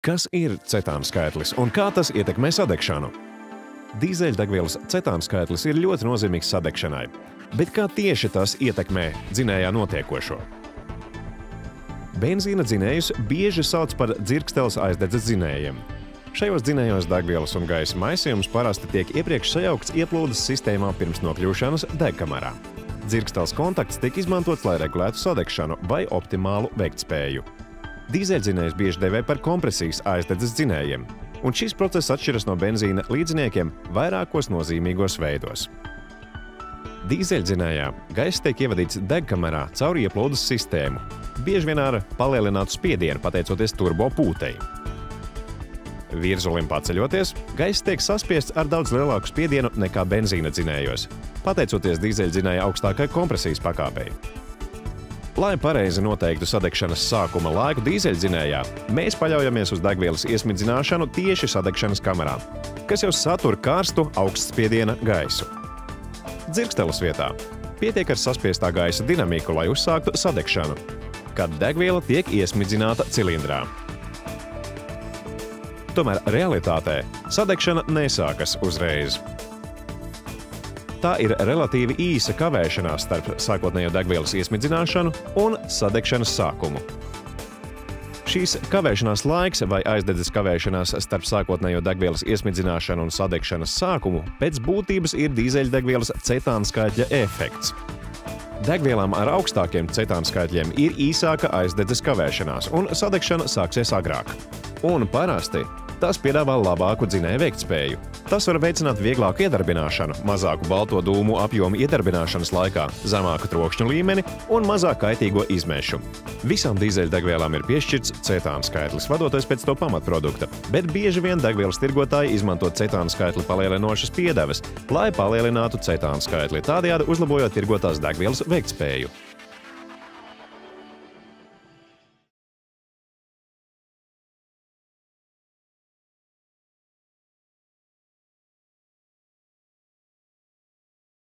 Kas ir cetāna skaitlis un kā tas ietekmē sadegšanu? Dīzeļdegvielas cetāna skaitlis ir ļoti nozīmīgs sadegšanai, bet kā tieši tas ietekmē dzinējā notiekošo? Benzīna dzinējus bieži sauc par dzirksteles aizdedzes dzinējiem. Šajos dzinējos degvielas un gaisa maisījums parasti tiek iepriekš sajaukts ieplūdes sistēmā pirms nokļūšanas degkamerā. Dzirksteles kontakts tiek izmantots, lai regulētu sadegšanu vai optimālu veiktspēju. Dīzeļdzinējus bieži devē par kompresijas aizdedzes dzinējiem, un šis process atšķiras no benzīna līdziniekiem vairākos nozīmīgos veidos. Dīzeļdzinējā gaiss tiek ievadīts degkamerā caur ieplūdes sistēmu, bieži vien ar palielinātu spiedienu pateicoties turbo pūtei. Virzulim paceļoties, gaiss tiek saspiests ar daudz lielāku spiedienu nekā benzīna dzinējos, pateicoties dīzeļdzinēja augstākai kompresijas pakāpei. Lai pareizi noteiktu sadegšanas sākuma laiku dīzeļdzinējā, mēs paļaujamies uz degvielas iesmidzināšanu tieši sadegšanas kamerā, kas jau satur karstu augstspiediena gaisu. Dzirksteles vietā pietiek ar saspiestā gaisa dinamiku, lai uzsāktu sadegšanu, kad degviela tiek iesmidzināta cilindrā. Tomēr realitātē sadegšana nesākas uzreiz. Tā ir relatīvi īsa kavēšanās starp sākotnējo degvielas iesmidzināšanu un sadegšanas sākumu. Šīs kavēšanās laiks vai aizdedzes kavēšanās starp sākotnējo degvielas iesmidzināšanu un sadegšanas sākumu pēc būtības ir dīzeļdegvielas cetāna skaitļa efekts. Degvielām ar augstākiem cetāna skaitļiem ir īsāka aizdedzes kavēšanās, un sadegšana sāksies agrāk. Un parasti tas piedāvā labāku dzinēju veiktspēju. Tas var veicināt vieglāku iedarbināšanu, mazāku balto dūmu apjomu iedarbināšanas laikā, zemāku trokšņu līmeni un mazāk kaitīgo izmešu. Visām dīzeļdegvielām ir piešķirts cetāna skaitlis, vadoties pēc to pamatprodukta, bet bieži vien degvielas tirgotāji izmanto cetāna skaitli palielinošas piedevas, lai palielinātu cetāna skaitli, tādējādi uzlabojot tirgotās degvielas veiktspēju.